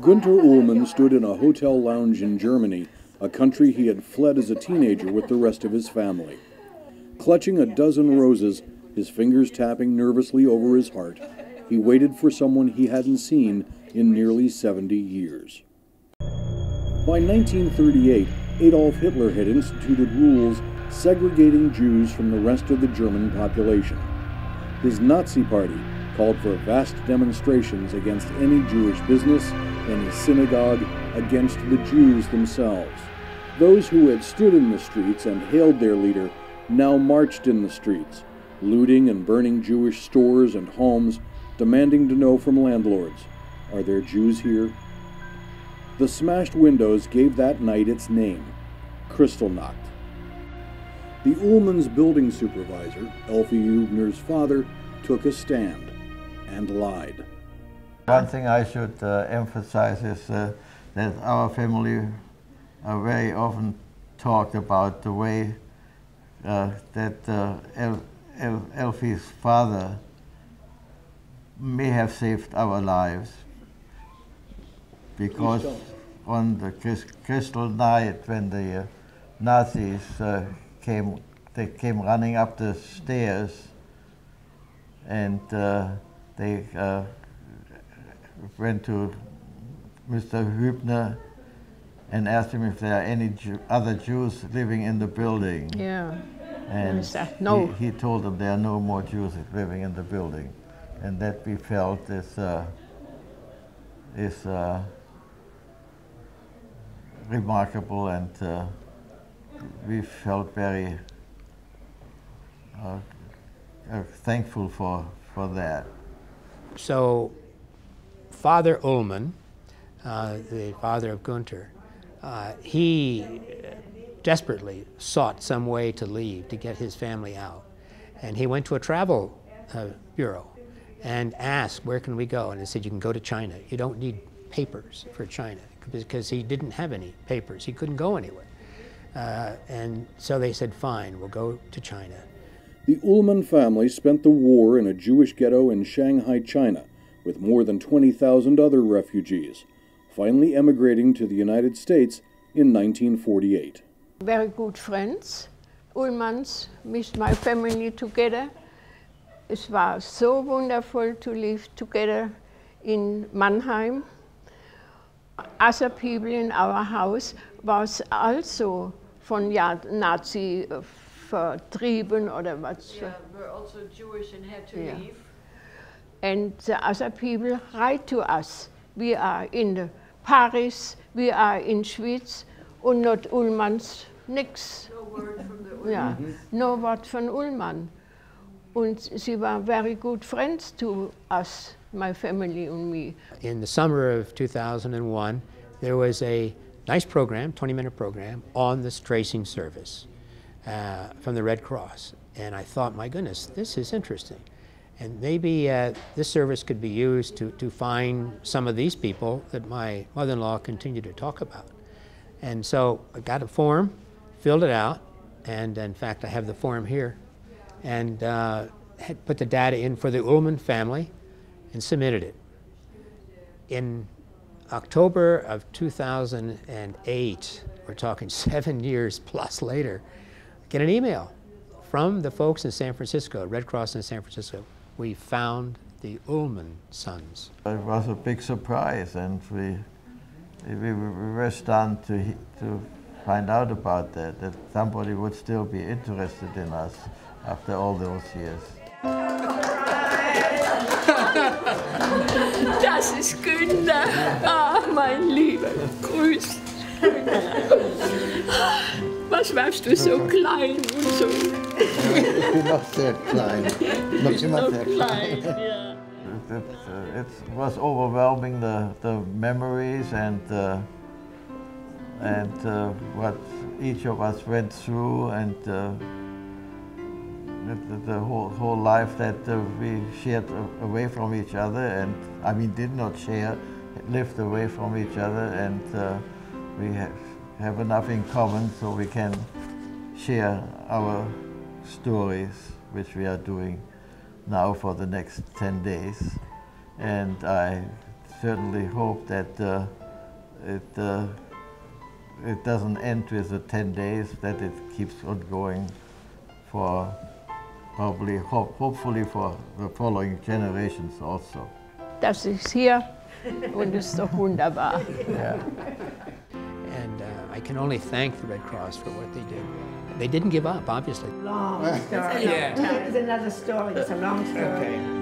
Gunter Ullmann stood in a hotel lounge in Germany, a country he had fled as a teenager with the rest of his family. Clutching a dozen roses, his fingers tapping nervously over his heart, he waited for someone he hadn't seen in nearly 70 years. By 1938, Adolf Hitler had instituted rules segregating Jews from the rest of the German population. His Nazi Party called for vast demonstrations against any Jewish business, any synagogue, against the Jews themselves. Those who had stood in the streets and hailed their leader now marched in the streets, looting and burning Jewish stores and homes, demanding to know from landlords Are there Jews here? The smashed windows gave that night its name Kristallnacht. The Ullmann's building supervisor, Elfie Hubner's father, took a stand and lied. One thing I should uh, emphasize is uh, that our family uh, very often talked about the way uh, that uh, El El Elfie's father may have saved our lives. Because on the crystal night when the uh, Nazis came, they came running up the stairs and they uh, went to Mr. Hübner and asked him if there are any Jew, other Jews living in the building. Yeah. And said no. He, he, told them there are no more Jews living in the building. And that we felt is, uh, is uh, remarkable and uh, we felt very uh, uh, thankful for, for that. So Father Ullmann, uh, the father of Gunter, uh, he desperately sought some way to leave, to get his family out. And he went to a travel uh, bureau and asked, where can we go? And they said, you can go to China. You don't need papers for China because he didn't have any papers. He couldn't go anywhere. Uh, and so they said, fine, we'll go to China. The Ullmann family spent the war in a Jewish ghetto in Shanghai, China, with more than 20,000 other refugees, finally emigrating to the United States in 1948. Very good friends. Ullmanns, with my family together. It was so wonderful to live together in Mannheim. Other people in our house was also von Nazi äh, vertrieben or was. Yeah, were also Jewish and had to yeah. leave. And the other people write to us. We are in Paris, we are in Schweiz, und not Ullmanns nix. No word from the Ullmann. Ja, no word von Ullmann. Und sie war very good friends to us, my family and me. In the summer of 2001, there was a nice program, 20-minute program, on this tracing service uh, from the Red Cross. And I thought, my goodness, this is interesting. And maybe uh, this service could be used to, to find some of these people that my mother-in-law continued to talk about. And so I got a form, filled it out, and in fact I have the form here, and uh, had put the data in for the Ullmann family and submitted it. In October of 2008, we're talking seven years plus later, get an email from the folks in San Francisco, Red Cross in San Francisco. We found the Ullmann sons. It was a big surprise, and we, we, we were stunned to, to find out about that, that somebody would still be interested in us after all those years. Das ist Günther. Ah, mein lieber Grüß. Was warst du so klein und so? Sehr klein. Sehr klein. Yeah. It, uh, it was overwhelming the, the memories and uh, and uh, what each of us went through and uh, the, the, whole whole life that uh, we shared away from each other and I mean did not share, lived away from each other and uh, we have have enough in common so we can share our stories, which we are doing now for the next 10 days. And I certainly hope that uh, it, uh, it doesn't end with the 10 days, that it keeps on going for probably, ho hopefully for the following generations also. Das ist hier und ist doch wunderbar. Yeah. And I can only thank the Red Cross for what they did. They didn't give up, obviously. long story. yeah. It's another story. It's a long story. Okay.